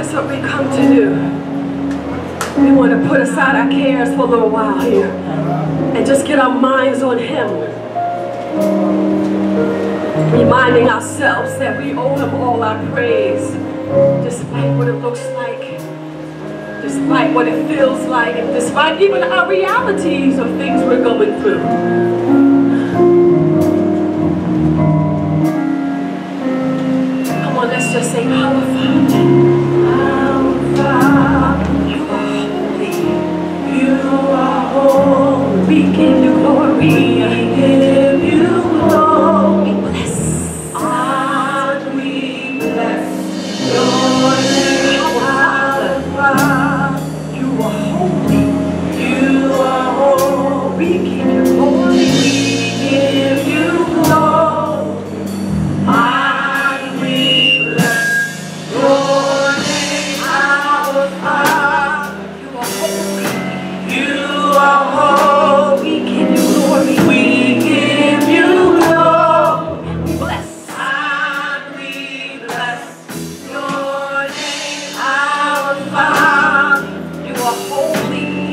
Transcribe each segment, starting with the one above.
That's what we come to do. We want to put aside our cares for a little while here and just get our minds on Him. Reminding ourselves that we owe Him all our praise, despite what it looks like, despite what it feels like, and despite even our realities of things we're going through. Come on, let's just say, Our Father.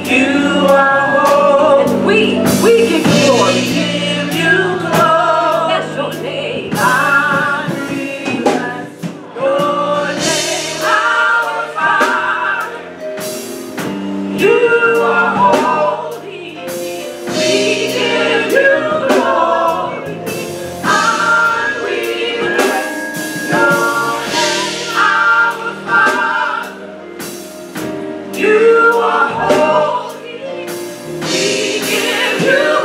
You you.